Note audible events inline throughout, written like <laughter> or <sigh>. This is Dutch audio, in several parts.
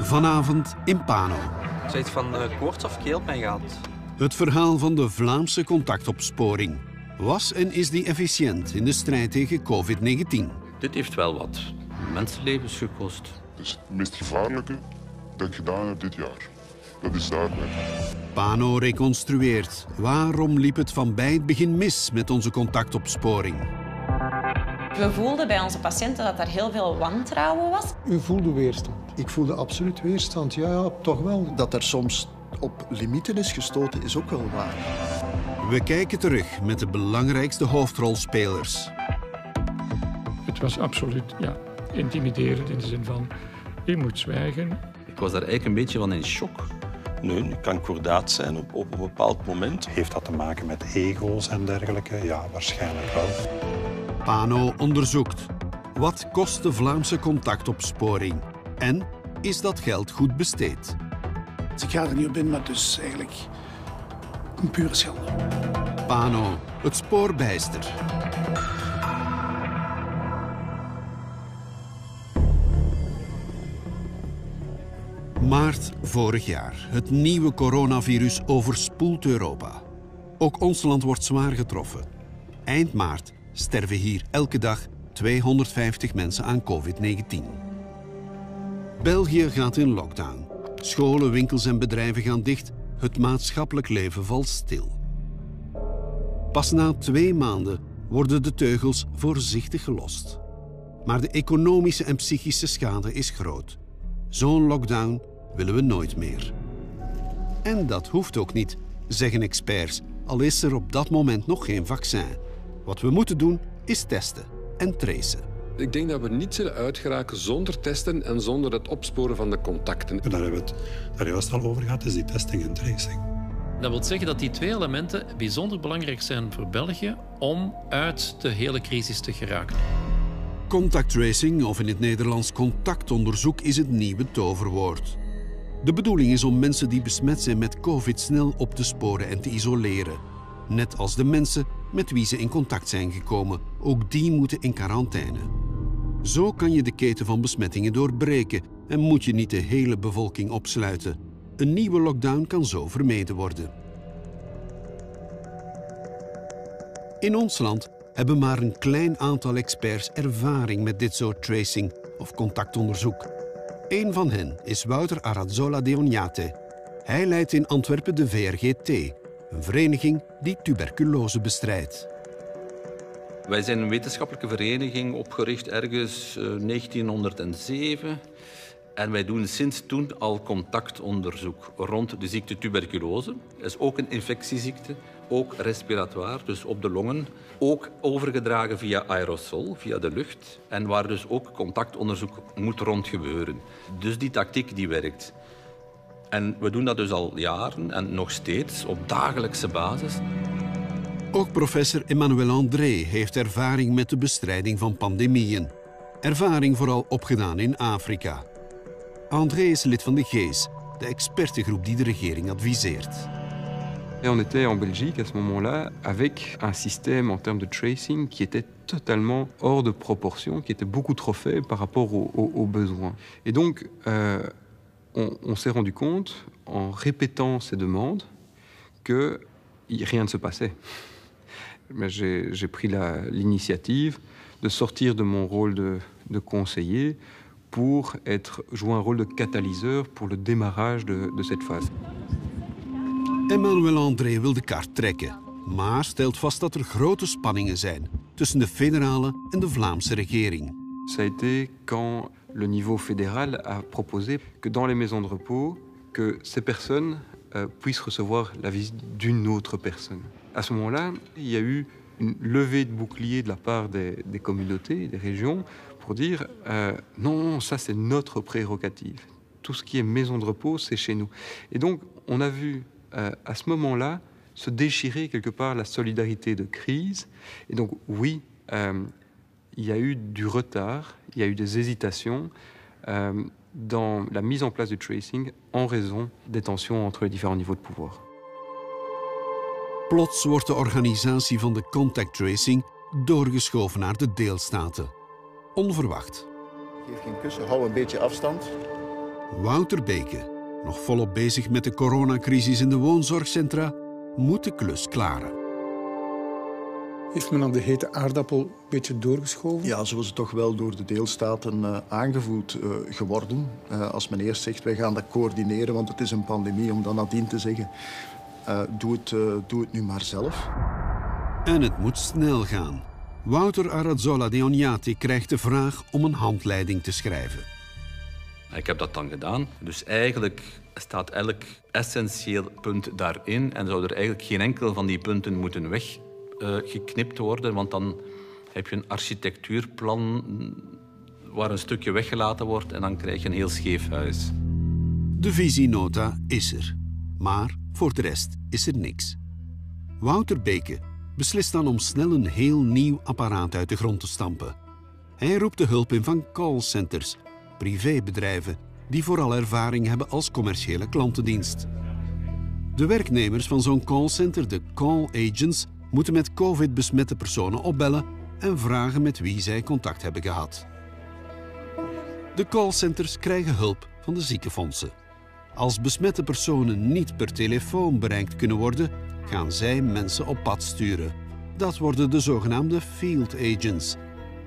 Vanavond in Pano. Zoiets van uh, koorts of keelpijn gehad. Het verhaal van de Vlaamse contactopsporing. Was en is die efficiënt in de strijd tegen COVID-19? Dit heeft wel wat mensenlevens gekost. Het is het meest gevaarlijke dat ik gedaan heb dit jaar. Dat is daarbij. Pano reconstrueert. Waarom liep het van bij het begin mis met onze contactopsporing? We voelden bij onze patiënten dat er heel veel wantrouwen was. U voelde weerstand? Ik voelde absoluut weerstand, ja, ja, toch wel. Dat er soms op limieten is gestoten, is ook wel waar. We kijken terug met de belangrijkste hoofdrolspelers. Het was absoluut ja, intimiderend in de zin van, je moet zwijgen. Ik was daar eigenlijk een beetje van in shock. Nee, het kan kordaat zijn op, op een bepaald moment. Heeft dat te maken met ego's en dergelijke? Ja, waarschijnlijk wel. Pano onderzoekt. Wat kost de Vlaamse contactopsporing? En is dat geld goed besteed? Ik ga er niet op in, maar dus eigenlijk een pure schande. Pano, het spoorbijster. Maart vorig jaar. Het nieuwe coronavirus overspoelt Europa. Ook ons land wordt zwaar getroffen. Eind maart sterven hier elke dag 250 mensen aan COVID-19. België gaat in lockdown. Scholen, winkels en bedrijven gaan dicht. Het maatschappelijk leven valt stil. Pas na twee maanden worden de teugels voorzichtig gelost. Maar de economische en psychische schade is groot. Zo'n lockdown willen we nooit meer. En dat hoeft ook niet, zeggen experts, al is er op dat moment nog geen vaccin. Wat we moeten doen is testen en tracen. Ik denk dat we niet zullen uitgeraken zonder testen en zonder het opsporen van de contacten. Daar hebben we het daar juist al over gehad, is die testing en tracing. Dat wil zeggen dat die twee elementen bijzonder belangrijk zijn voor België om uit de hele crisis te geraken. Contact tracing, of in het Nederlands contactonderzoek, is het nieuwe toverwoord. De bedoeling is om mensen die besmet zijn met COVID snel op te sporen en te isoleren. Net als de mensen met wie ze in contact zijn gekomen. Ook die moeten in quarantaine. Zo kan je de keten van besmettingen doorbreken en moet je niet de hele bevolking opsluiten. Een nieuwe lockdown kan zo vermeden worden. In ons land hebben maar een klein aantal experts ervaring met dit soort tracing of contactonderzoek. Een van hen is Wouter Arazzola de Ognate. Hij leidt in Antwerpen de VRGT, een vereniging die tuberculose bestrijdt. Wij zijn een wetenschappelijke vereniging opgericht ergens 1907. Eh, en wij doen sinds toen al contactonderzoek rond de ziekte tuberculose. Dat is ook een infectieziekte, ook respiratoire, dus op de longen. Ook overgedragen via aerosol, via de lucht. En waar dus ook contactonderzoek moet rond gebeuren. Dus die tactiek die werkt. En we doen dat dus al jaren en nog steeds op dagelijkse basis. Ook professor Emmanuel André heeft ervaring met de bestrijding van pandemieën. Ervaring vooral opgedaan in Afrika. André is lid van de GEES, de expertengroep die de regering adviseert. Et on était en Belgique à ce moment-là avec un système en termes de tracing qui était totalement hors de proportion, qui était beaucoup trop faible par rapport aux, besoins. Et donc, euh, on, s'est rendu compte, en répétant ces demandes, que rien ne se passait. J'ai pris l'initiative de sortir de mon rôle de, conseiller pour être, jouer un rôle de catalyseur pour le démarrage de cette phase. Emmanuel André wil de kaart trekken, maar stelt vast dat er grote spanningen zijn tussen de federale en de Vlaamse regering. Ça a été quand le niveau fédéral a proposé que dans les maisons de repos, que ces personnes euh, puissent recevoir la visite d'une autre personne. À ce moment-là, il y a eu une levée de bouclier de la part des, des communautés, des régions, pour dire euh, non, ça c'est notre prérogative. Tout ce qui est maison de repos, c'est chez nous. Et donc, on a vu euh, à ce moment-là se déchirer quelque part la solidarité de crise. Et donc, oui, euh, il y a eu du retard, il y a eu des hésitations euh, dans la mise en place du tracing en raison des tensions entre les différents niveaux de pouvoir. Plots wordt de organisatie van de contact tracing doorgeschoven naar de deelstaten. Onverwacht. Geef geen kussen, hou een beetje afstand. Wouter Beke, nog volop bezig met de coronacrisis in de woonzorgcentra, moet de klus klaren. Heeft men dan de hete aardappel een beetje doorgeschoven? Ja, zo is het toch wel door de deelstaten uh, aangevoeld uh, geworden. Uh, als men eerst zegt, wij gaan dat coördineren, want het is een pandemie, om dan nadien te zeggen, doe, het, doe het nu maar zelf. En het moet snel gaan. Wouter Arazzola de Oniati krijgt de vraag om een handleiding te schrijven. Ik heb dat dan gedaan. Dus eigenlijk staat elk essentieel punt daarin en zou er eigenlijk geen enkel van die punten moeten weggeknipt worden, want dan heb je een architectuurplan waar een stukje weggelaten wordt en dan krijg je een heel scheef huis. De visienota is er, maar voor de rest is er niks. Wouter Beke beslist dan om snel een heel nieuw apparaat uit de grond te stampen. Hij roept de hulp in van callcenters, privébedrijven die vooral ervaring hebben als commerciële klantendienst. De werknemers van zo'n callcenter, de call agents, moeten met COVID-besmette personen opbellen en vragen met wie zij contact hebben gehad. De callcenters krijgen hulp van de ziekenfondsen. Als besmette personen niet per telefoon bereikt kunnen worden, gaan zij mensen op pad sturen. Dat worden de zogenaamde field agents.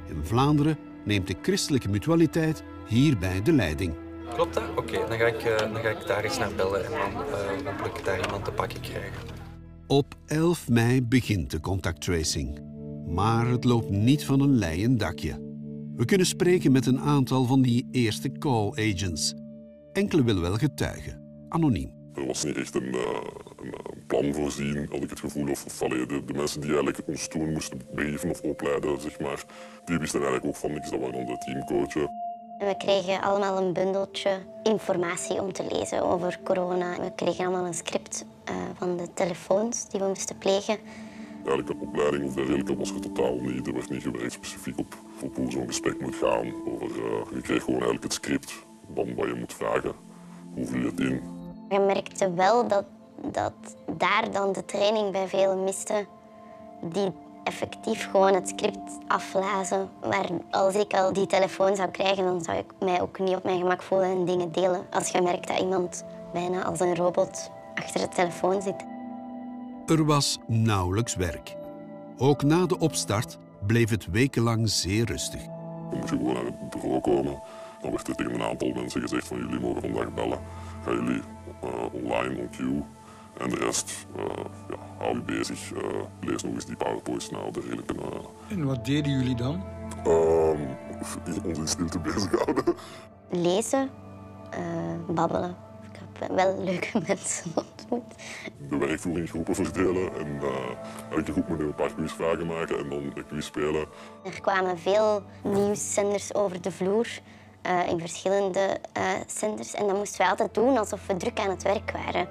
In Vlaanderen neemt de christelijke mutualiteit hierbij de leiding. Klopt dat? Oké, dan, ga ik, uh, dan ga ik daar eens naar bellen en dan uh, hopelijk daar iemand te pakken krijgen. Op 11 mei begint de contacttracing. Maar het loopt niet van een leien dakje. We kunnen spreken met een aantal van die eerste call agents. Enkele willen wel getuigen, anoniem. Er was niet echt een, uh, een, plan voorzien, had ik het gevoel. Of, of de, de, mensen die eigenlijk ons toen moesten brieven of opleiden, zeg maar, die wisten eigenlijk ook van niks. Dat waren dan de teamcoachen. We kregen allemaal een bundeltje informatie om te lezen over corona. We kregen allemaal een script uh, van de telefoons die we moesten plegen. De opleiding of dergelijke was er totaal niet. Er werd niet gewerkt specifiek op, op hoe zo'n gesprek moet gaan. Over, uh, je kreeg gewoon eigenlijk het script van wat je moet vragen. Hoe vul je het in? Je merkte wel dat, dat daar dan de training bij velen miste. Die effectief gewoon het script aflazen. Maar als ik al die telefoon zou krijgen, dan zou ik mij ook niet op mijn gemak voelen en dingen delen. Als je merkt dat iemand bijna als een robot achter de telefoon zit. Er was nauwelijks werk. Ook na de opstart bleef het wekenlang zeer rustig. Moet je gewoon naar het bureau komen. Dan werd er tegen een aantal mensen gezegd van jullie mogen vandaag bellen. Gaan jullie uh, online on queue en de rest, uh, ja, hou je bezig. Uh, lees nog eens die powerpoints na. Dergelijke, uh... En wat deden jullie dan? Um, ons in stilte bezighouden. Lezen, babbelen. Ik heb wel leuke <laughs> mensen ontmoet. De werkvoering groepen verdelen en elke groep moet een paar quizvragen maken en dan een quiz spelen. Er kwamen veel nieuwszenders over de vloer. Uh, in verschillende uh, centers. En dat moesten wij altijd doen alsof we druk aan het werk waren.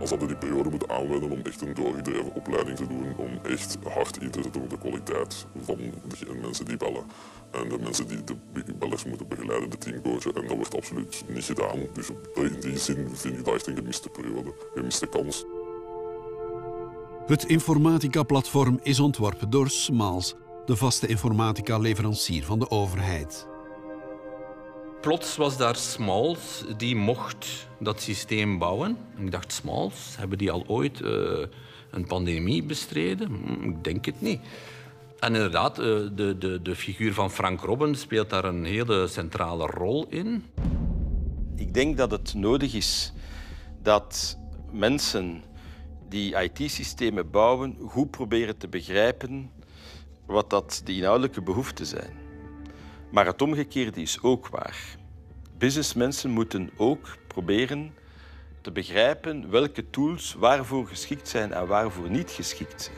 Als hadden die periode moeten aanwenden om echt een doorgedreven opleiding te doen, om echt hard in te zetten op de kwaliteit van de mensen die bellen. En de mensen die de bellers moeten begeleiden, de teamcoachen. En dat wordt absoluut niet gedaan. Dus in die zin vind ik dat echt een gemiste periode, gemiste kans. Het informatica-platform is ontworpen door Smalls, de vaste informatica-leverancier van de overheid. Plots was daar Smalls, die mocht dat systeem bouwen. Ik dacht, Smalls, hebben die al ooit uh, een pandemie bestreden? Hm, ik denk het niet. En inderdaad, uh, de, de, de figuur van Frank Robben speelt daar een hele centrale rol in. Ik denk dat het nodig is dat mensen die IT-systemen bouwen goed proberen te begrijpen wat dat de inhoudelijke behoeften zijn. Maar het omgekeerde is ook waar. Businessmensen moeten ook proberen te begrijpen welke tools waarvoor geschikt zijn en waarvoor niet geschikt zijn.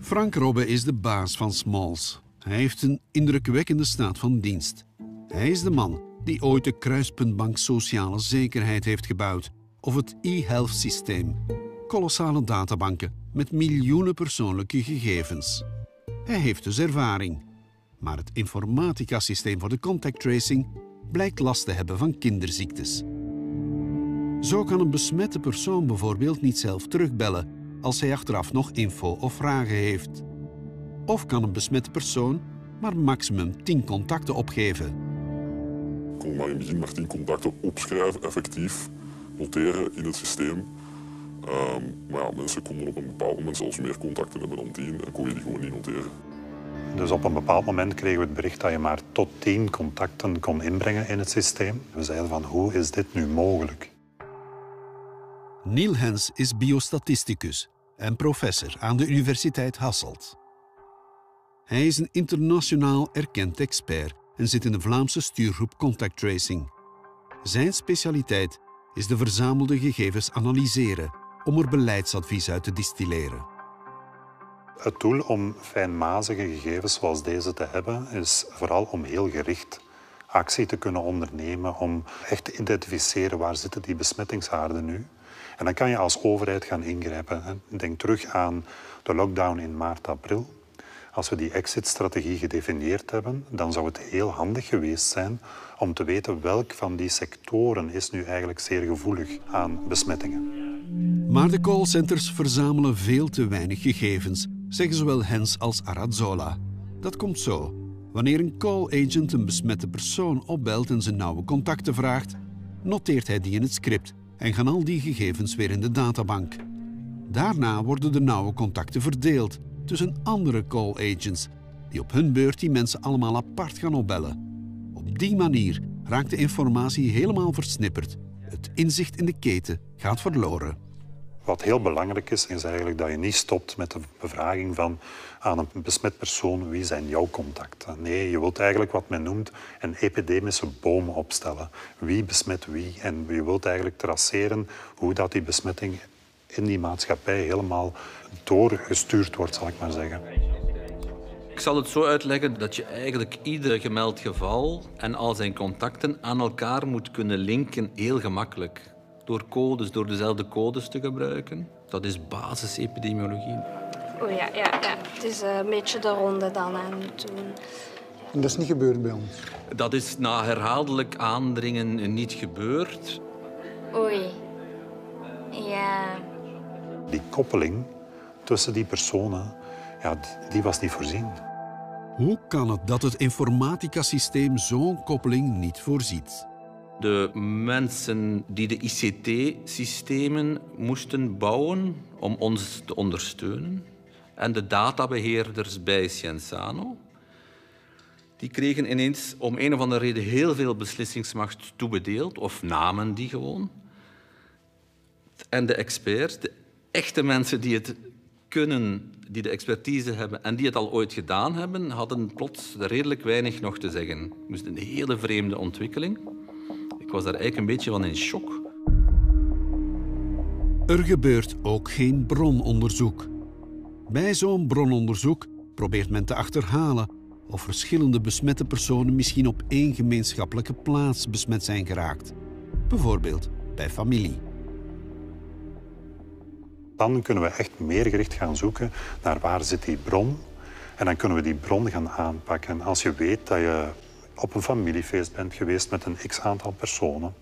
Frank Robbe is de baas van Smalls. Hij heeft een indrukwekkende staat van dienst. Hij is de man die ooit de kruispuntbank Sociale Zekerheid heeft gebouwd of het e-health systeem. Kolossale databanken met miljoenen persoonlijke gegevens. Hij heeft dus ervaring maar het informatica-systeem voor de contact tracing blijkt last te hebben van kinderziektes. Zo kan een besmette persoon bijvoorbeeld niet zelf terugbellen als hij achteraf nog info of vragen heeft. Of kan een besmette persoon maar maximum 10 contacten opgeven. Ik kon maar in het begin maar 10 contacten opschrijven, effectief noteren in het systeem. Ehm, maar mensen konden op een bepaald moment zelfs meer contacten hebben dan 10 en kon je die gewoon niet noteren. Dus op een bepaald moment kregen we het bericht dat je maar tot 10 contacten kon inbrengen in het systeem. We zeiden van hoe is dit nu mogelijk? Niel Hens is biostatisticus en professor aan de Universiteit Hasselt. Hij is een internationaal erkend expert en zit in de Vlaamse stuurgroep Contact Tracing. Zijn specialiteit is de verzamelde gegevens analyseren om er beleidsadvies uit te distilleren. Het doel om fijnmazige gegevens zoals deze te hebben is vooral om heel gericht actie te kunnen ondernemen om echt te identificeren waar zitten die besmettingshaarden nu. En dan kan je als overheid gaan ingrijpen. Denk terug aan de lockdown in maart, april. Als we die exit-strategie gedefinieerd hebben, dan zou het heel handig geweest zijn om te weten welk van die sectoren is nu eigenlijk zeer gevoelig aan besmettingen. Maar de callcenters verzamelen veel te weinig gegevens, zeggen zowel Hens als Arazzola. Dat komt zo. Wanneer een call-agent een besmette persoon opbelt en zijn nauwe contacten vraagt, noteert hij die in het script en gaan al die gegevens weer in de databank. Daarna worden de nauwe contacten verdeeld tussen andere call-agents, die op hun beurt die mensen allemaal apart gaan opbellen. Op die manier raakt de informatie helemaal versnipperd. Het inzicht in de keten gaat verloren. Wat heel belangrijk is, is eigenlijk dat je niet stopt met de bevraging van aan een besmet persoon wie zijn jouw contacten. Nee, je wilt eigenlijk wat men noemt een epidemische boom opstellen. Wie besmet wie? En je wilt eigenlijk traceren hoe dat die besmetting in die maatschappij helemaal doorgestuurd wordt, zal ik maar zeggen. Ik zal het zo uitleggen dat je eigenlijk ieder gemeld geval en al zijn contacten aan elkaar moet kunnen linken, heel gemakkelijk. Door codes, door dezelfde codes te gebruiken. Dat is basisepidemiologie. Oh ja, ja, ja. Het is een beetje de ronde dan aan het doen. En dat is niet gebeurd bij ons? Dat is na herhaaldelijk aandringen niet gebeurd. Oei. Ja. Die koppeling tussen die personen, ja, die was niet voorzien. Hoe kan het dat het informatica-systeem zo'n koppeling niet voorziet? De mensen die de ICT-systemen moesten bouwen om ons te ondersteunen en de databeheerders bij Cienzano, die kregen ineens om een of andere reden heel veel beslissingsmacht toebedeeld, of namen die gewoon. En de experts, de echte mensen die het kunnen, die de expertise hebben en die het al ooit gedaan hebben, hadden plots redelijk weinig nog te zeggen. Dus een hele vreemde ontwikkeling. Ik was daar eigenlijk een beetje van in shock. Er gebeurt ook geen brononderzoek. Bij zo'n brononderzoek probeert men te achterhalen of verschillende besmette personen misschien op één gemeenschappelijke plaats besmet zijn geraakt. Bijvoorbeeld bij familie. Dan kunnen we echt meer gericht gaan zoeken naar waar zit die bron. En dan kunnen we die bron gaan aanpakken. Als je weet dat je op een familiefeest bent geweest met een x-aantal personen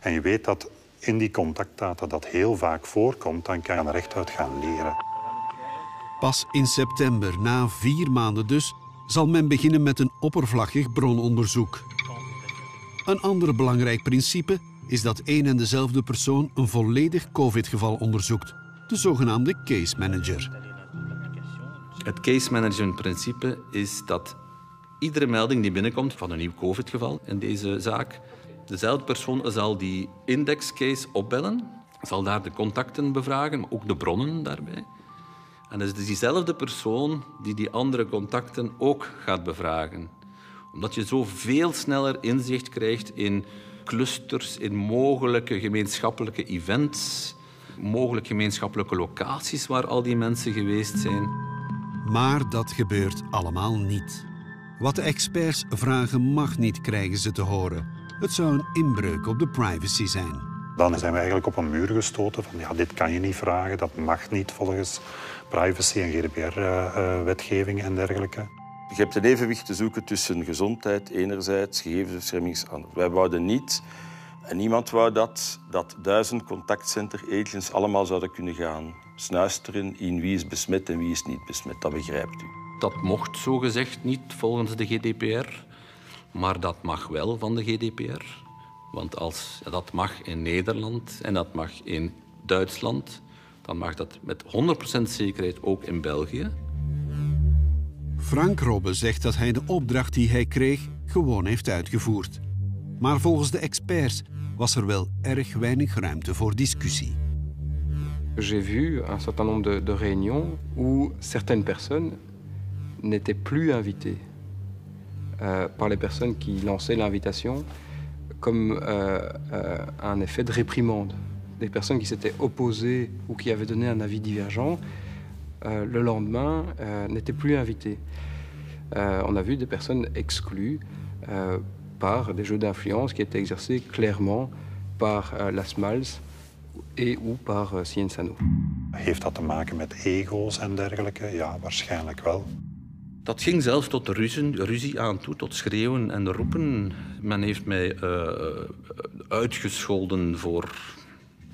en je weet dat in die contactdata dat heel vaak voorkomt, dan kan je er rechtuit gaan leren. Pas in september, na vier maanden dus, zal men beginnen met een oppervlakkig brononderzoek. Een ander belangrijk principe is dat één en dezelfde persoon een volledig COVID-geval onderzoekt, de zogenaamde case manager. Het case management principe is dat iedere melding die binnenkomt van een nieuw COVID-geval in deze zaak, dezelfde persoon zal die indexcase opbellen, zal daar de contacten bevragen, maar ook de bronnen daarbij. En het is dus diezelfde persoon die die andere contacten ook gaat bevragen. Omdat je zo veel sneller inzicht krijgt in clusters, in mogelijke gemeenschappelijke events, mogelijk gemeenschappelijke locaties waar al die mensen geweest zijn. Maar dat gebeurt allemaal niet. Wat de experts vragen mag niet, krijgen ze te horen. Het zou een inbreuk op de privacy zijn. Dan zijn we eigenlijk op een muur gestoten van ja, dit kan je niet vragen, dat mag niet volgens privacy- en GDPR-wetgeving en dergelijke. Je hebt een evenwicht te zoeken tussen gezondheid enerzijds, gegevensbescherming anderzijds. Wij wouden niet En niemand wou dat, dat duizend contactcenter agents allemaal zouden kunnen gaan snuisteren in wie is besmet en wie is niet besmet. Dat begrijpt u. Dat mocht zogezegd niet volgens de GDPR, maar dat mag wel van de GDPR. Want als dat mag in Nederland en dat mag in Duitsland, dan mag dat met 100% zekerheid ook in België. Frank Robbe zegt dat hij de opdracht die hij kreeg gewoon heeft uitgevoerd. Maar volgens de experts was er wel erg weinig ruimte voor discussie. J'ai vu un certain nombre de, de réunions où certaines personnes n'étaient plus invitées euh, par les personnes qui lançaient l'invitation comme euh, euh, un effet de réprimande. Des personnes qui s'étaient opposées ou qui avaient donné un avis divergent, le lendemain, n'étaient plus invitées. On a vu des personnes exclues par des jeux d'influence qui étaient exercés clairement par euh, la SMALS et ou par euh, Cienzano. Heeft dat te maken met en dergelijke? Ja, waarschijnlijk. Dat ging zelfs tot ruzie, ruzie aan toe, tot schreeuwen en roepen. Men heeft mij uh, uitgescholden voor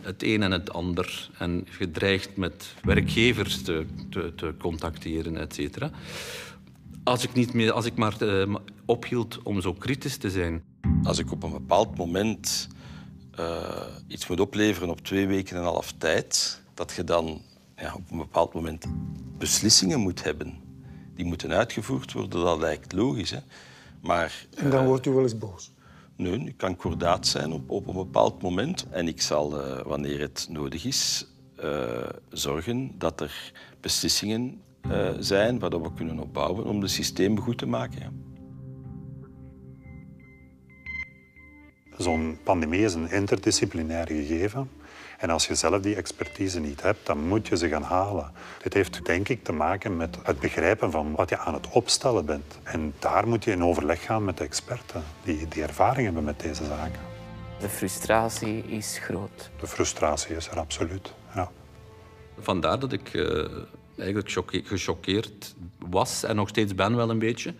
het een en het ander en gedreigd met werkgevers te, te, te contacteren, et cetera. Als ik, niet meer, als ik maar uh, ophield om zo kritisch te zijn. Als ik op een bepaald moment iets moet opleveren op twee weken en een half tijd, dat je dan ja, op een bepaald moment beslissingen moet hebben. Die moeten uitgevoerd worden, dat lijkt logisch. Hè? Maar, en dan uh, wordt u wel eens boos? Nee, ik kan kordaat zijn op, op een bepaald moment. En ik zal, uh, wanneer het nodig is, zorgen dat er beslissingen zijn waar we kunnen opbouwen om het systeem goed te maken. Zo'n pandemie is een interdisciplinair gegeven. En als je zelf die expertise niet hebt, dan moet je ze gaan halen. Dit heeft denk ik te maken met het begrijpen van wat je aan het opstellen bent. En daar moet je in overleg gaan met de experten die, die ervaring hebben met deze zaken. De frustratie is groot. De frustratie is er absoluut, ja. Vandaar dat ik uh, eigenlijk gechoqueerd was en nog steeds ben wel een beetje.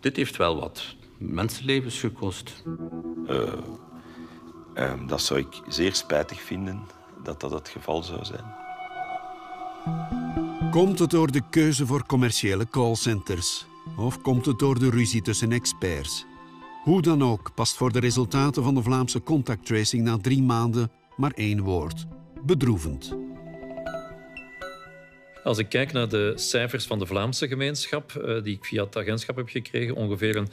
Dit heeft wel wat mensenlevens gekost. Uh, uh, dat zou ik zeer spijtig vinden dat dat het geval zou zijn. Komt het door de keuze voor commerciële callcenters? Of komt het door de ruzie tussen experts? Hoe dan ook past voor de resultaten van de Vlaamse contact tracing na drie maanden maar één woord. Bedroevend. Als ik kijk naar de cijfers van de Vlaamse gemeenschap, die ik via het agentschap heb gekregen, ongeveer een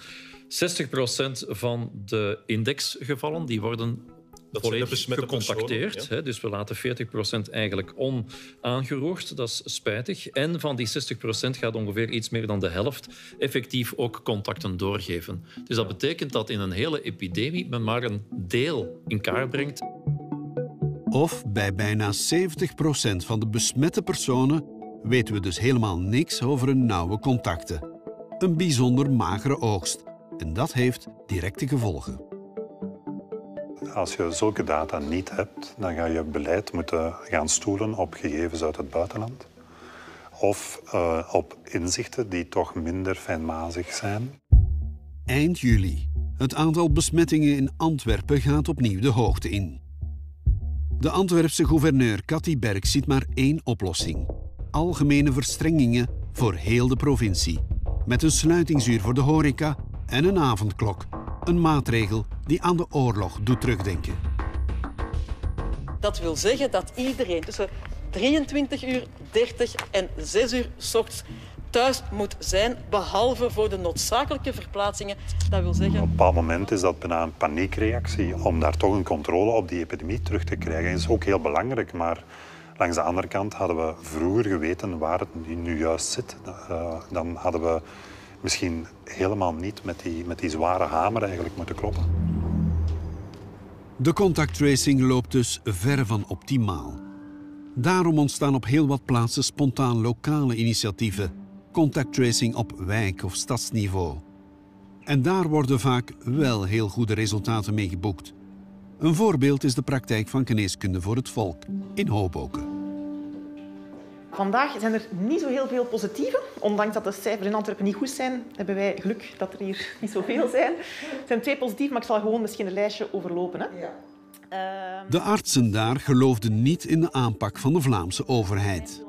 60% van de indexgevallen die worden dat volledig gecontacteerd. Personen, ja. hè, dus we laten 40% eigenlijk onaangeroerd. Dat is spijtig. En van die 60% gaat ongeveer iets meer dan de helft effectief ook contacten doorgeven. Dus dat betekent dat in een hele epidemie men maar een deel in kaart brengt. Of bij bijna 70% van de besmette personen weten we dus helemaal niks over hun nauwe contacten. Een bijzonder magere oogst. En dat heeft directe gevolgen. Als je zulke data niet hebt, dan ga je beleid moeten gaan stoelen op gegevens uit het buitenland. Of uh, op inzichten die toch minder fijnmazig zijn. Eind juli. Het aantal besmettingen in Antwerpen gaat opnieuw de hoogte in. De Antwerpse gouverneur Cathy Berg ziet maar één oplossing. Algemene verstrengingen voor heel de provincie. Met een sluitingsuur voor de horeca en een avondklok. Een maatregel die aan de oorlog doet terugdenken. Dat wil zeggen dat iedereen tussen 23 uur 30 en 6 uur s ochtends thuis moet zijn, behalve voor de noodzakelijke verplaatsingen. Dat wil zeggen... Op een bepaald moment is dat bijna een paniekreactie om daar toch een controle op die epidemie terug te krijgen. Dat is ook heel belangrijk, maar langs de andere kant hadden we vroeger geweten waar het nu juist zit. Uh, dan hadden we misschien helemaal niet met die, met die zware hamer eigenlijk moeten kloppen. De contact tracing loopt dus verre van optimaal. Daarom ontstaan op heel wat plaatsen spontaan lokale initiatieven. Contact tracing op wijk- of stadsniveau. En daar worden vaak wel heel goede resultaten mee geboekt. Een voorbeeld is de praktijk van geneeskunde voor het volk in Hoboken. Vandaag zijn er niet zo heel veel positieve. Ondanks dat de cijfers in Antwerpen niet goed zijn, hebben wij geluk dat er hier niet zoveel zijn. Er zijn twee positieve, maar ik zal gewoon misschien een lijstje overlopen. Hè. De artsen daar geloofden niet in de aanpak van de Vlaamse overheid.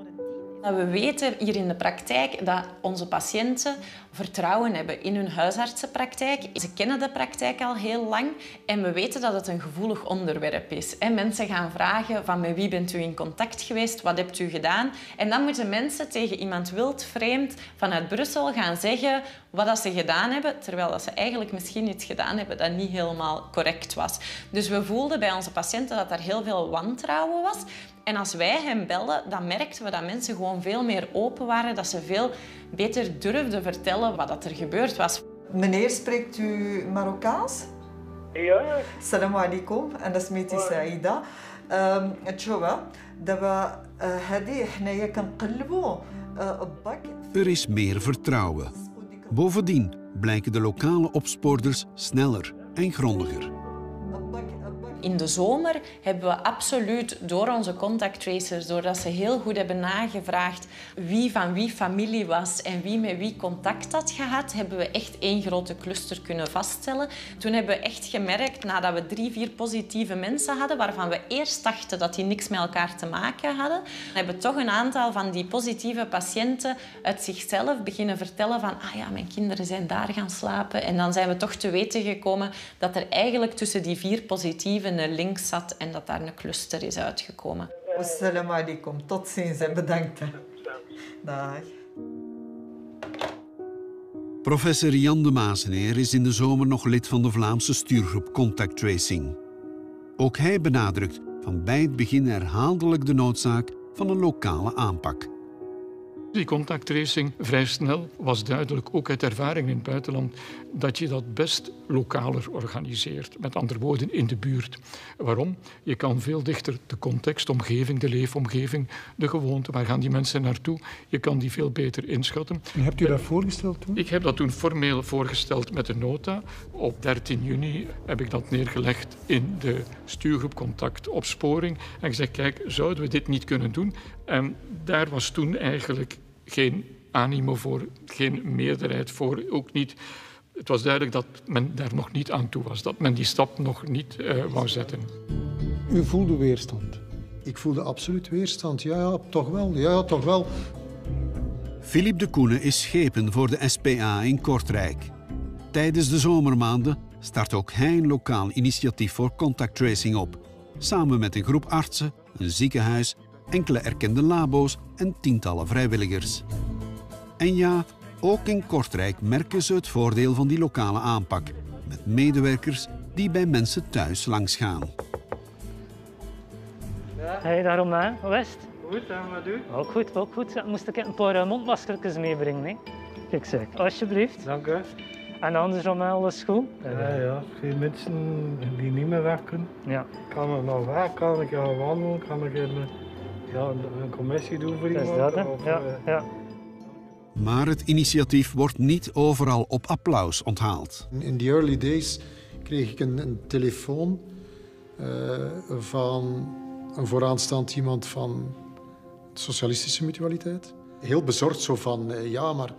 We weten hier in de praktijk dat onze patiënten vertrouwen hebben in hun huisartsenpraktijk. Ze kennen de praktijk al heel lang en we weten dat het een gevoelig onderwerp is. Mensen gaan vragen van met wie bent u in contact geweest, wat hebt u gedaan? En dan moeten mensen tegen iemand wild vreemd vanuit Brussel gaan zeggen wat ze gedaan hebben, terwijl dat ze eigenlijk misschien iets gedaan hebben dat niet helemaal correct was. Dus we voelden bij onze patiënten dat er heel veel wantrouwen was. En als wij hem belden, dan merkten we dat mensen gewoon veel meer open waren, dat ze veel beter durfden vertellen wat dat er gebeurd was. Meneer, spreekt u Marokkaans? Ja. Salam alaikum, أنا سميتي سعيدة. تشوفا دابا هذه حنايا كنقلبوا باك Er is meer vertrouwen. Bovendien blijken de lokale opsporders sneller en grondiger. In de zomer hebben we absoluut door onze contact tracers, doordat ze heel goed hebben nagevraagd wie van wie familie was en wie met wie contact had gehad, hebben we echt één grote cluster kunnen vaststellen. Toen hebben we echt gemerkt, nadat we drie, vier positieve mensen hadden, waarvan we eerst dachten dat die niks met elkaar te maken hadden, hebben we toch een aantal van die positieve patiënten uit zichzelf beginnen vertellen van ah ja, mijn kinderen zijn daar gaan slapen. En dan zijn we toch te weten gekomen dat er eigenlijk tussen die vier positieve een link zat en dat daar een cluster is uitgekomen. Assalamu alaikum. Tot ziens en bedankt. Dag. Professor Jan de Mazeneer is in de zomer nog lid van de Vlaamse stuurgroep Contact Tracing. Ook hij benadrukt van bij het begin herhaaldelijk de noodzaak van een lokale aanpak. Die contacttracing vrij snel was duidelijk, ook uit ervaring in het buitenland, dat je dat best lokaler organiseert. Met andere woorden, in de buurt. Waarom? Je kan veel dichter de context, de omgeving, de leefomgeving, de gewoonte, waar gaan die mensen naartoe, je kan die veel beter inschatten. En hebt u dat voorgesteld toen? Ik heb dat toen formeel voorgesteld met een nota. Op 13 juni heb ik dat neergelegd in de stuurgroep Contact Opsporing en gezegd, kijk, zouden we dit niet kunnen doen? En daar was toen eigenlijk geen animo voor, geen meerderheid voor, ook niet. Het was duidelijk dat men daar nog niet aan toe was, dat men die stap nog niet uh, wou zetten. U voelde weerstand? Ik voelde absoluut weerstand, ja, ja toch wel, ja, toch wel. Philippe de Koene is schepen voor de SPA in Kortrijk. Tijdens de zomermaanden start ook hij een lokaal initiatief voor contact tracing op. Samen met een groep artsen, een ziekenhuis enkele erkende labo's en tientallen vrijwilligers. En ja, ook in Kortrijk merken ze het voordeel van die lokale aanpak, met medewerkers die bij mensen thuis langsgaan. Hey, daarom hè, West. Goed, en wat doe? Ook goed, ook goed. Moest ik een paar mondmaskertjes meebrengen? Hè? Kijk zeg, alsjeblieft. Dank u. En andersom alles goed? Ja, ja. Geen mensen die niet meer werken. Ja. Kan er nog weg, kan ik gaan wandelen, kan ik in ja, een commissie doen voor iemand. Dat, of, ja, uh, ja. Maar het initiatief wordt niet overal op applaus onthaald. In the early days kreeg ik een, telefoon uh, van een vooraanstaand iemand van de Socialistische Mutualiteit. Heel bezorgd zo van, uh, ja, maar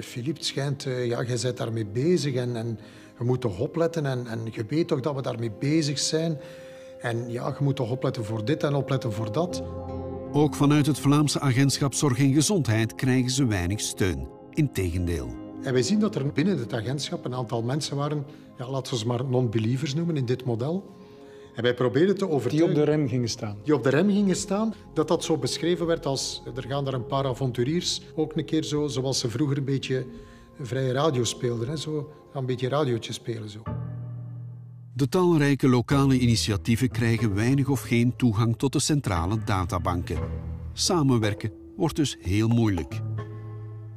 Philippe, het schijnt, ja, jij bent daarmee bezig en, en je moet toch opletten en, en je weet toch dat we daarmee bezig zijn. En ja, je moet toch opletten voor dit en opletten voor dat. Ook vanuit het Vlaamse agentschap Zorg en Gezondheid krijgen ze weinig steun. Integendeel. En wij zien dat er binnen het agentschap een aantal mensen waren, ja, laten we ze maar non-believers noemen in dit model. En wij probeerden te overtuigen... Die op de rem gingen staan. Die op de rem gingen staan. Dat dat zo beschreven werd als... Er gaan daar een paar avonturiers ook een keer zo... Zoals ze vroeger een beetje vrije radio speelden. Hè, zo, een beetje radiootje spelen zo. De talrijke lokale initiatieven krijgen weinig of geen toegang tot de centrale databanken. Samenwerken wordt dus heel moeilijk.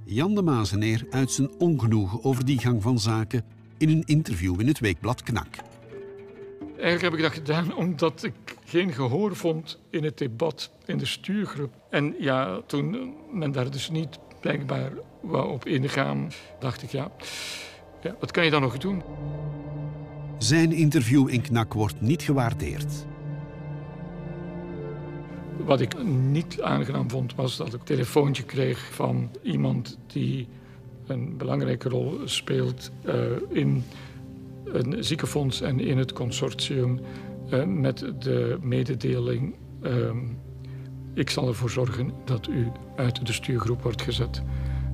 Jan de Mazeneer uit zijn ongenoegen over die gang van zaken in een interview in het weekblad Knak. Eigenlijk heb ik dat gedaan omdat ik geen gehoor vond in het debat in de stuurgroep. En ja, toen men daar dus niet blijkbaar wou op ingaan, dacht ik ja, ja wat kan je dan nog doen? Zijn interview in Knak wordt niet gewaardeerd. Wat ik niet aangenaam vond, was dat ik een telefoontje kreeg van iemand die een belangrijke rol speelt uh, in een ziekenfonds en in het consortium uh, met de mededeling: uh, ik zal ervoor zorgen dat u uit de stuurgroep wordt gezet.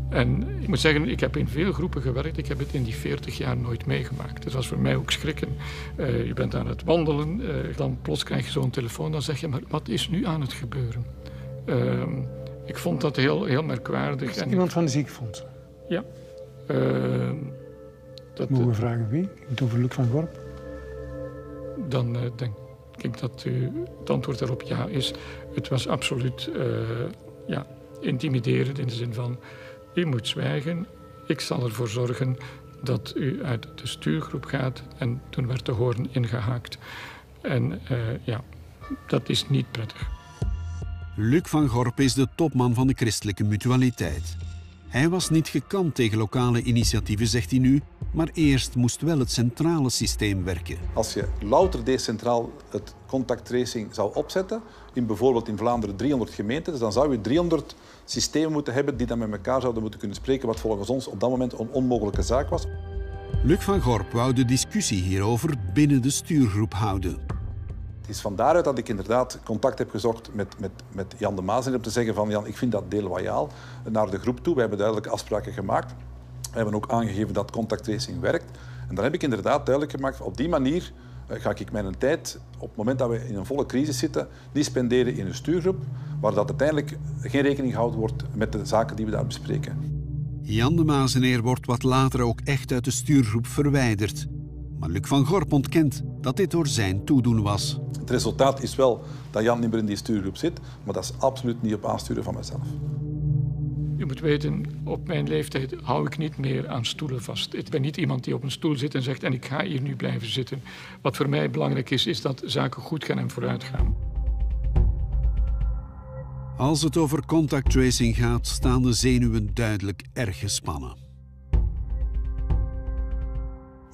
En ik moet zeggen, ik heb in veel groepen gewerkt. Ik heb het in die 40 jaar nooit meegemaakt. Het was voor mij ook schrikken. Uh, je bent aan het wandelen, uh, dan plots krijg je zo'n telefoon. Dan zeg je, maar wat is nu aan het gebeuren? Uh, ik vond dat heel, heel merkwaardig. Is en iemand van de ziekenfonds? Ja. dat, Mogen we vragen wie? Het over Luc van Gorp? Dan denk ik dat u, het antwoord daarop ja is. Het was absoluut ja, intimiderend in de zin van... U moet zwijgen. Ik zal ervoor zorgen dat u uit de stuurgroep gaat. En toen werd de hoorn ingehaakt. En uh, ja, dat is niet prettig. Luc van Gorp is de topman van de christelijke mutualiteit. Hij was niet gekant tegen lokale initiatieven, zegt hij nu, maar eerst moest wel het centrale systeem werken. Als je louter decentraal het contacttracing zou opzetten, in bijvoorbeeld in Vlaanderen 300 gemeenten, dan zou je 300 systemen moeten hebben die dan met elkaar zouden moeten kunnen spreken, wat volgens ons op dat moment een onmogelijke zaak was. Luc van Gorp wou de discussie hierover binnen de stuurgroep houden. Het is van daaruit dat ik inderdaad contact heb gezocht met, met, met Jan de Maas om te zeggen van Jan, ik vind dat deloyaal naar de groep toe. We hebben duidelijke afspraken gemaakt. We hebben ook aangegeven dat contacttracing werkt. En dan heb ik inderdaad duidelijk gemaakt, op die manier eh, ga ik mijn tijd, op het moment dat we in een volle crisis zitten, niet spenderen in een stuurgroep, waar dat uiteindelijk geen rekening gehouden wordt met de zaken die we daar bespreken. Jan de Mazeneer wordt wat later ook echt uit de stuurgroep verwijderd. Maar Luc van Gorp ontkent dat dit door zijn toedoen was. Het resultaat is wel dat Jan niet meer in die stuurgroep zit, maar dat is absoluut niet op aansturen van mezelf. U moet weten, op mijn leeftijd hou ik niet meer aan stoelen vast. Ik ben niet iemand die op een stoel zit en zegt en ik ga hier nu blijven zitten. Wat voor mij belangrijk is, is dat zaken goed gaan en vooruit gaan. Als het over contact tracing gaat, staan de zenuwen duidelijk erg gespannen.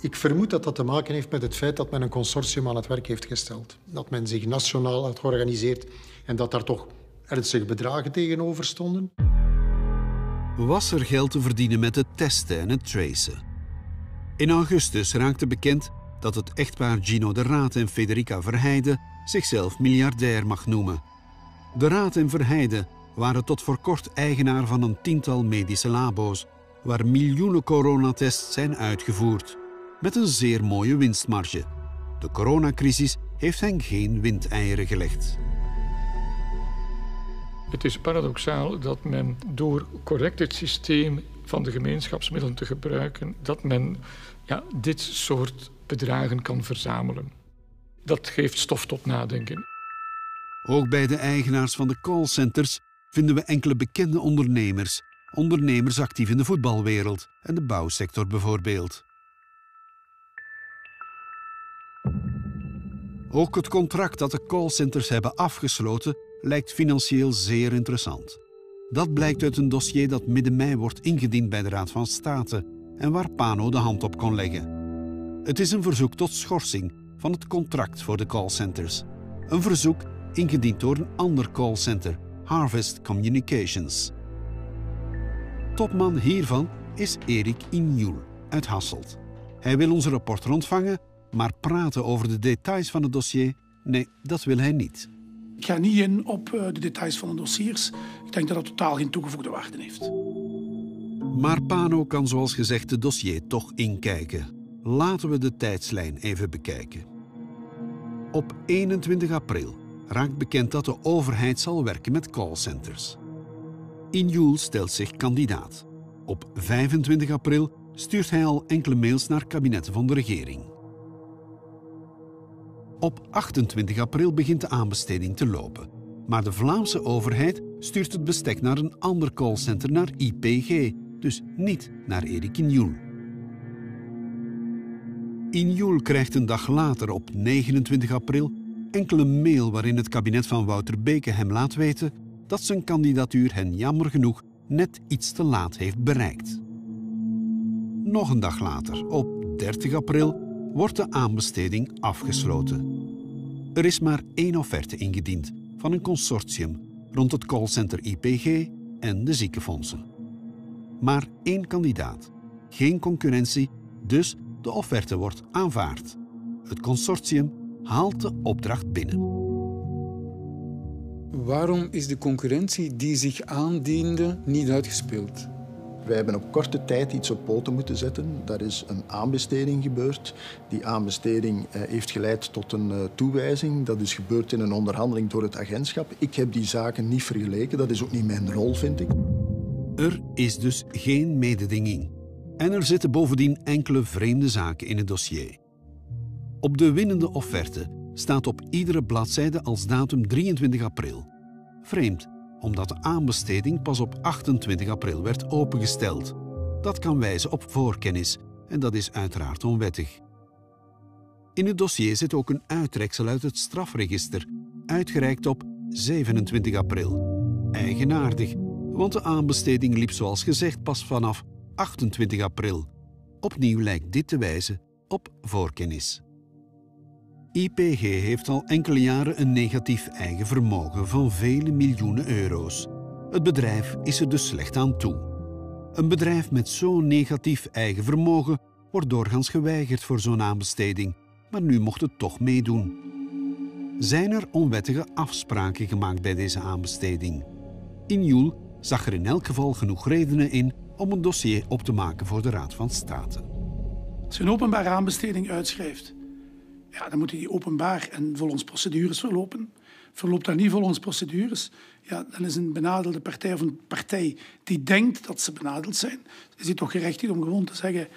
Ik vermoed dat dat te maken heeft met het feit dat men een consortium aan het werk heeft gesteld. Dat men zich nationaal had georganiseerd en dat daar toch ernstige bedragen tegenover stonden. Was er geld te verdienen met het testen en het tracen? In augustus raakte bekend dat het echtpaar Gino de Raad en Federica Verheijden zichzelf miljardair mag noemen. De Raad en Verheijden waren tot voor kort eigenaar van een tiental medische labo's, waar miljoenen coronatests zijn uitgevoerd met een zeer mooie winstmarge. De coronacrisis heeft hen geen windeieren gelegd. Het is paradoxaal dat men door correct het systeem van de gemeenschapsmiddelen te gebruiken, dat men ja, dit soort bedragen kan verzamelen. Dat geeft stof tot nadenken. Ook bij de eigenaars van de callcenters vinden we enkele bekende ondernemers. Ondernemers actief in de voetbalwereld en de bouwsector bijvoorbeeld. Ook het contract dat de callcenters hebben afgesloten lijkt financieel zeer interessant. Dat blijkt uit een dossier dat midden mei wordt ingediend bij de Raad van State en waar Pano de hand op kon leggen. Het is een verzoek tot schorsing van het contract voor de callcenters. Een verzoek ingediend door een ander callcenter, Harvest Communications. Topman hiervan is Erik Injoel uit Hasselt. Hij wil onze rapporter ontvangen maar praten over de details van het dossier, nee, dat wil hij niet. Ik ga niet in op eh, de details van de dossiers. Ik denk dat dat totaal geen toegevoegde waarde heeft. Maar Pano kan zoals gezegd het dossier toch inkijken. Laten we de tijdslijn even bekijken. Op 21 april raakt bekend dat de overheid zal werken met callcenters. Injoel stelt zich kandidaat. Op 25 april stuurt hij al enkele mails naar kabinetten van de regering. Op 28 april begint de aanbesteding te lopen. Maar de Vlaamse overheid stuurt het bestek naar een ander callcenter, naar IPG, dus niet naar Erik Injoel. Injoel krijgt een dag later, op 29 april, enkele mail waarin het kabinet van Wouter Beke hem laat weten dat zijn kandidatuur hen jammer genoeg net iets te laat heeft bereikt. Nog een dag later, op 30 april, wordt de aanbesteding afgesloten. Er is maar één offerte ingediend van een consortium rond het callcenter IPG en de ziekenfondsen. Maar één kandidaat, geen concurrentie, dus de offerte wordt aanvaard. Het consortium haalt de opdracht binnen. Waarom is de concurrentie die zich aandiende niet uitgespeeld? Wij hebben op korte tijd iets op poten moeten zetten. Daar is een aanbesteding gebeurd. Die aanbesteding eh, heeft geleid tot een eh, toewijzing. Dat is gebeurd in een onderhandeling door het agentschap. Ik heb die zaken niet vergeleken. Dat is ook niet mijn rol, vind ik. Er is dus geen mededinging. En er zitten bovendien enkele vreemde zaken in het dossier. Op de winnende offerte staat op iedere bladzijde als datum 23 april. Vreemd, omdat de aanbesteding pas op 28 april werd opengesteld. Dat kan wijzen op voorkennis en dat is uiteraard onwettig. In het dossier zit ook een uittreksel uit het strafregister, uitgereikt op 27 april. Eigenaardig, want de aanbesteding liep zoals gezegd pas vanaf 28 april. Opnieuw lijkt dit te wijzen op voorkennis. IPG heeft al enkele jaren een negatief eigen vermogen van vele miljoenen euro's. Het bedrijf is er dus slecht aan toe. Een bedrijf met zo'n negatief eigen vermogen wordt doorgaans geweigerd voor zo'n aanbesteding, maar nu mocht het toch meedoen. Zijn er onwettige afspraken gemaakt bij deze aanbesteding? Injoel zag er in elk geval genoeg redenen in om een dossier op te maken voor de Raad van State. Als je een openbare aanbesteding uitschrijft, ja, dan moeten die openbaar en volgens procedures verlopen. Verloopt dat niet volgens procedures, ja, dan is een benadelde partij of een partij die denkt dat ze benadeld zijn, is die toch gerechtigd om gewoon te zeggen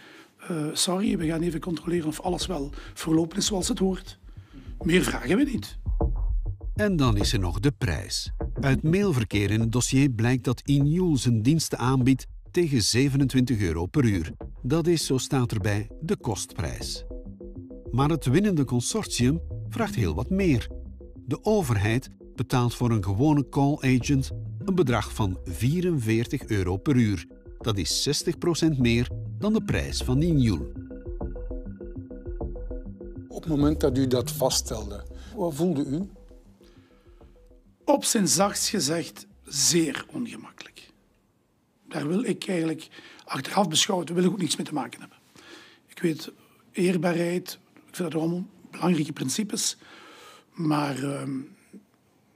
uh, sorry, we gaan even controleren of alles wel verlopen is zoals het hoort. Meer vragen we niet. En dan is er nog de prijs. Uit mailverkeer in het dossier blijkt dat Injoel zijn diensten aanbiedt tegen 27 euro per uur. Dat is, zo staat erbij, de kostprijs. Maar het winnende consortium vraagt heel wat meer. De overheid betaalt voor een gewone call agent een bedrag van 44 euro per uur. Dat is 60% meer dan de prijs van Injoel. Op het moment dat u dat vaststelde, wat voelde u? Op zijn zachtst gezegd zeer ongemakkelijk. Daar wil ik eigenlijk achteraf beschouwd, daar wil ik ook niets mee te maken hebben. Ik weet eerbaarheid, vind dat allemaal belangrijke principes. Maar uh,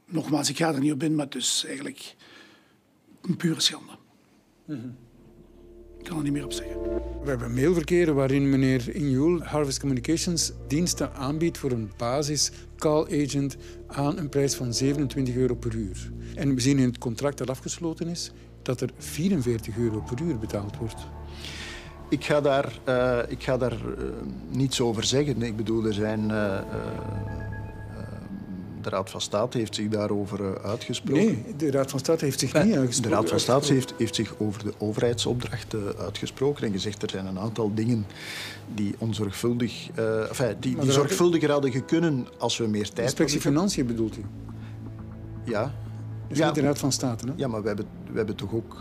nogmaals, ik ga er niet op in, maar het is eigenlijk een pure schande. Ik kan er niet meer op zeggen. We hebben mailverkeer waarin meneer Injoel Harvest Communications diensten aanbiedt voor een basis call agent aan een prijs van 27 euro per uur. En we zien in het contract dat afgesloten is dat er 44 euro per uur betaald wordt. Ik ga daar, uh, ik ga daar uh, niets over zeggen. Ik bedoel, er zijn... Uh, de Raad van State heeft zich daarover uitgesproken. Nee, de Raad van State heeft zich niet uitgesproken. De Raad van State heeft, heeft zich over de overheidsopdracht uitgesproken en gezegd er zijn een aantal dingen die onzorgvuldig, enfin, die, die zorgvuldiger hadden kunnen als we meer tijd Inspectie Financiën bedoelt u? Ja. Dus ja, niet de Raad van State, hè? Ja, maar we hebben, we hebben toch ook...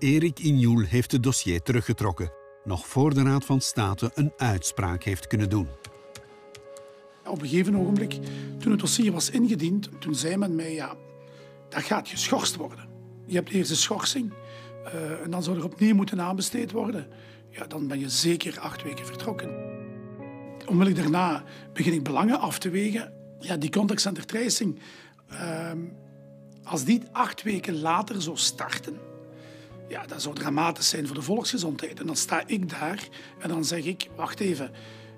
Erik Injoel heeft het dossier teruggetrokken, nog voor de Raad van State een uitspraak heeft kunnen doen. Op een gegeven ogenblik, toen het dossier was ingediend, toen zei men mij, ja, dat gaat geschorst worden. Je hebt eerst een schorsing uh, en dan zou er opnieuw moeten aanbesteed worden. Ja, dan ben je zeker acht weken vertrokken. Onmiddellijk daarna begin ik belangen af te wegen. Ja, die contact center tracing, uh, als die acht weken later zou starten, ja, dat zou dramatisch zijn voor de volksgezondheid. En dan sta ik daar en dan zeg ik, wacht even,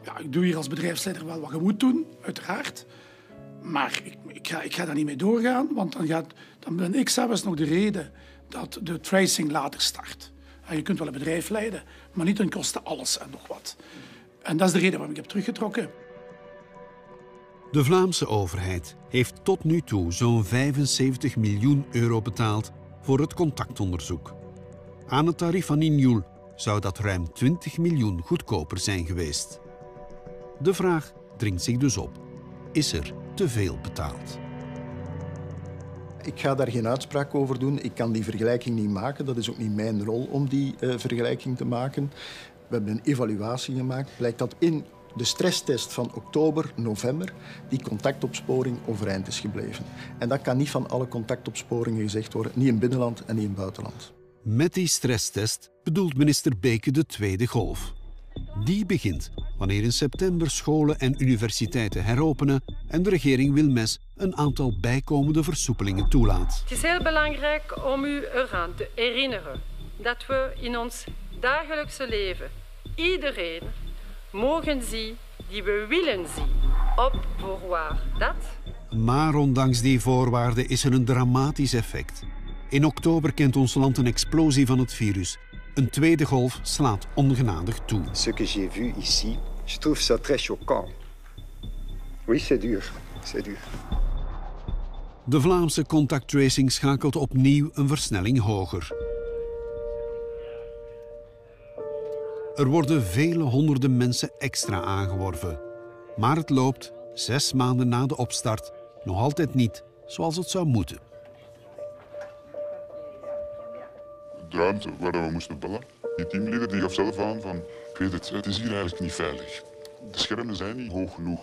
ja, ik doe hier als bedrijfsleider wel wat je moet doen, uiteraard. Maar ik, ik, ga, ik ga daar niet mee doorgaan, want dan, gaat, dan ben ik zelfs nog de reden dat de tracing later start. En je kunt wel een bedrijf leiden, maar niet ten koste alles en nog wat. En dat is de reden waarom ik heb teruggetrokken. De Vlaamse overheid heeft tot nu toe zo'n 75 miljoen euro betaald voor het contactonderzoek. Aan het tarief van Injoel zou dat ruim 20 miljoen goedkoper zijn geweest. De vraag dringt zich dus op. Is er te veel betaald? Ik ga daar geen uitspraak over doen. Ik kan die vergelijking niet maken. Dat is ook niet mijn rol om die uh, vergelijking te maken. We hebben een evaluatie gemaakt. Blijkt dat in de stresstest van oktober, november, die contactopsporing overeind is gebleven. En dat kan niet van alle contactopsporingen gezegd worden, niet in binnenland en niet in buitenland. Met die stresstest bedoelt minister Beke de tweede golf. Die begint wanneer in september scholen en universiteiten heropenen en de regering Wilmes een aantal bijkomende versoepelingen toelaat. Het is heel belangrijk om u eraan te herinneren dat we in ons dagelijkse leven iedereen mogen zien die we willen zien, op voorwaarde dat. Maar ondanks die voorwaarden is er een dramatisch effect. In oktober kent ons land een explosie van het virus. Een tweede golf slaat ongenadig toe. Ce que j'ai vu ici, je trouve ça très choquant. Oui, c'est dur. C'est dur. De Vlaamse contact tracing schakelt opnieuw een versnelling hoger. Er worden vele honderden mensen extra aangeworven. Maar het loopt, zes maanden na de opstart, nog altijd niet zoals het zou moeten. Ruimte waar we moesten bellen, die teamleader die gaf zelf aan van ik weet het, het is hier eigenlijk niet veilig. De schermen zijn niet hoog genoeg.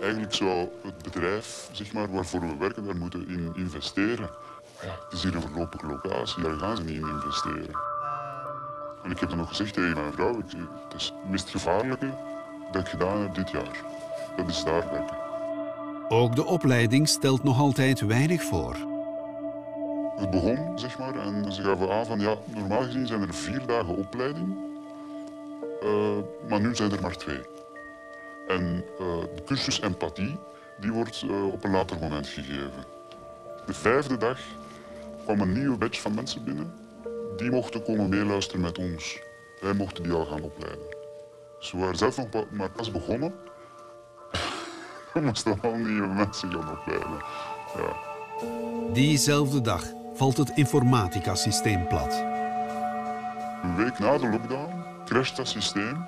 Eigenlijk zou het bedrijf zeg maar, waarvoor we werken daar moeten in investeren. Maar ja, het is hier een voorlopige locatie, daar gaan ze niet in investeren. En ik heb dan nog gezegd tegen mijn vrouw, het is het meest gevaarlijke dat ik gedaan heb dit jaar. Dat is daar werken. Ook de opleiding stelt nog altijd weinig voor. Het begon, zeg maar, en ze gaven aan van ja, normaal gezien zijn er vier dagen opleiding, uh, maar nu zijn er maar twee. En uh, de cursus empathie, die wordt uh, op een later moment gegeven. De vijfde dag kwam een nieuwe batch van mensen binnen die mochten komen meeluisteren met ons. Wij mochten die al gaan opleiden. We waren zelf nog maar pas begonnen. we <laughs> moesten al nieuwe mensen gaan opleiden. Ja. Diezelfde dag valt het informatica-systeem plat. Een week na de lockdown crasht dat systeem.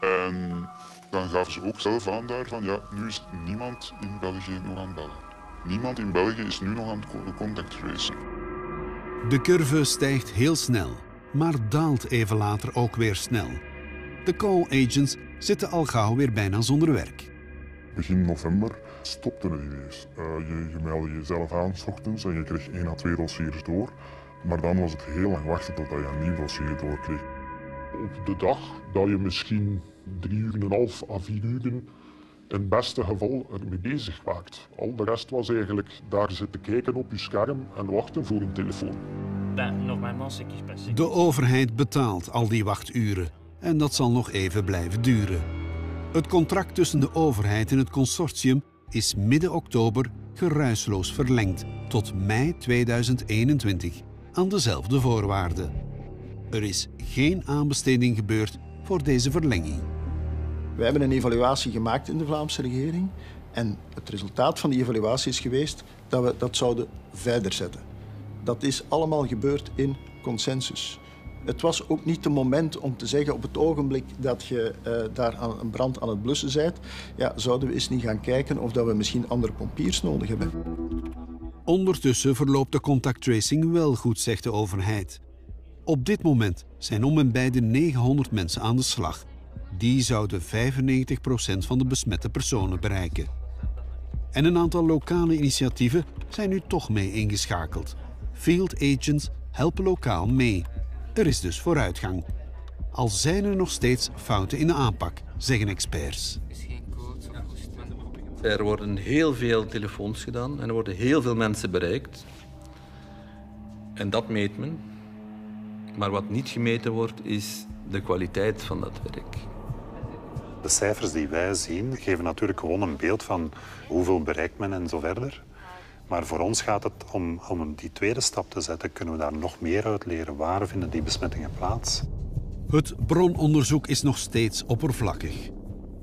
En dan gaven ze ook zelf aan daar van ja, nu is niemand in België nog aan het bellen. Niemand in België is nu nog aan het contact tracen. De curve stijgt heel snel, maar daalt even later ook weer snel. De call agents zitten al gauw weer bijna zonder werk. Begin november stopte het ineens. Uh, je, je meldde jezelf aan s ochtends en je kreeg één à twee dossiers door. Maar dan was het heel lang wachten totdat je een nieuw dossier doorkreeg. Op de dag dat je misschien drie uur en een half à vier uur in het beste geval ermee bezig maakt. Al de rest was eigenlijk daar zitten kijken op je scherm en wachten voor een telefoon. De overheid betaalt al die wachturen en dat zal nog even blijven duren. Het contract tussen de overheid en het consortium is midden oktober geruisloos verlengd tot mei 2021 aan dezelfde voorwaarden. Er is geen aanbesteding gebeurd voor deze verlenging. Wij hebben een evaluatie gemaakt in de Vlaamse regering. En het resultaat van die evaluatie is geweest dat we dat zouden verder zetten. Dat is allemaal gebeurd in consensus. Het was ook niet het moment om te zeggen op het ogenblik dat je uh, daar aan een brand aan het blussen bent, ja, zouden we eens niet gaan kijken of dat we misschien andere pompiers nodig hebben. Ondertussen verloopt de contacttracing wel goed, zegt de overheid. Op dit moment zijn om en bij de 900 mensen aan de slag. Die zouden 95% van de besmette personen bereiken. En een aantal lokale initiatieven zijn nu toch mee ingeschakeld. Field agents helpen lokaal mee. Er is dus vooruitgang. Al zijn er nog steeds fouten in de aanpak, zeggen experts. Er worden heel veel telefoons gedaan en er worden heel veel mensen bereikt. En dat meet men. Maar wat niet gemeten wordt, is de kwaliteit van dat werk. De cijfers die wij zien geven natuurlijk gewoon een beeld van hoeveel bereikt men en zo verder. Maar voor ons gaat het om, om die tweede stap te zetten. Kunnen we daar nog meer uit leren? Waar vinden die besmettingen plaats? Het brononderzoek is nog steeds oppervlakkig.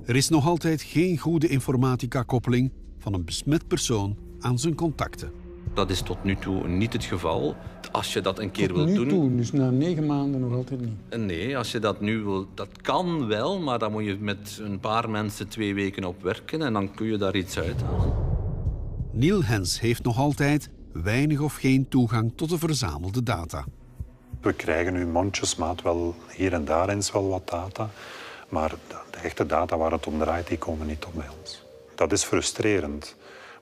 Er is nog altijd geen goede informatica-koppeling van een besmet persoon aan zijn contacten. Dat is tot nu toe niet het geval. Als je dat een keer wilt doen... Toe, dus na negen maanden nog altijd niet? Nee, als je dat nu wil... Dat kan wel, maar dan moet je met een paar mensen twee weken op werken en dan kun je daar iets uit halen. Neil Hens heeft nog altijd weinig of geen toegang tot de verzamelde data. We krijgen nu mondjesmaat wel hier en daar eens wel wat data. Maar de echte data waar het om draait, die komen niet op bij ons. Dat is frustrerend.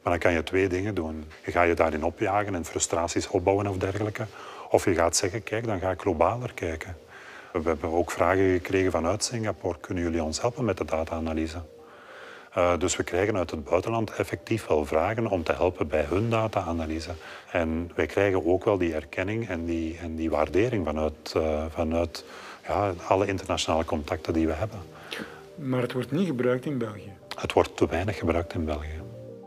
Maar dan kan je twee dingen doen. Je gaat je daarin opjagen en frustraties opbouwen of dergelijke. Of je gaat zeggen, kijk, dan ga ik globaler kijken. We hebben ook vragen gekregen vanuit Singapore. Kunnen jullie ons helpen met de data-analyse? Uh, dus we krijgen uit het buitenland effectief wel vragen om te helpen bij hun data-analyse. En wij krijgen ook wel die erkenning en die, en die waardering vanuit, uh, vanuit ja, alle internationale contacten die we hebben. Maar het wordt niet gebruikt in België? Het wordt te weinig gebruikt in België.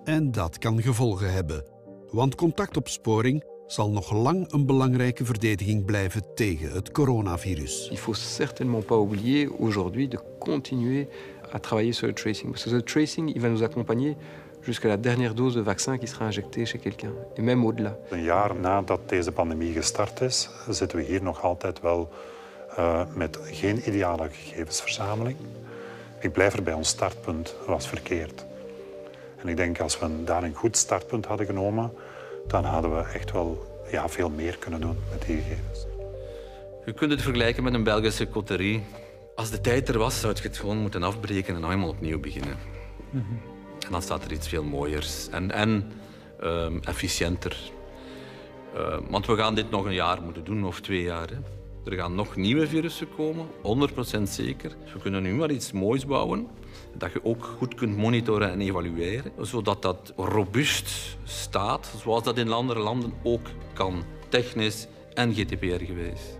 En dat kan gevolgen hebben. Want contactopsporing zal nog lang een belangrijke verdediging blijven tegen het coronavirus. Il faut certainement pas oublier aujourd'hui de continuer à travailler sur le tracing. Parce que ce tracing, il va nous accompagner jusqu'à la dernière dose de vaccin qui sera injectée chez quelqu'un. Et même au-delà. Een jaar nadat deze pandemie gestart is, zitten we hier nog altijd wel uh, met geen ideale gegevensverzameling. Ik blijf er bij ons startpunt was verkeerd. En ik denk als we daar een goed startpunt hadden genomen, dan hadden we echt wel ja, veel meer kunnen doen met die gegevens. Je kunt het vergelijken met een Belgische coterie. Als de tijd er was, zou je het gewoon moeten afbreken en helemaal opnieuw beginnen. Mm -hmm. En dan staat er iets veel mooiers en, en um, efficiënter. Uh, want we gaan dit nog een jaar moeten doen, of twee jaar. Hè. Er gaan nog nieuwe virussen komen, 100% zeker. Dus we kunnen nu maar iets moois bouwen dat je ook goed kunt monitoren en evalueren, zodat dat robuust staat, zoals dat in andere landen ook kan, technisch en GDPR geweest.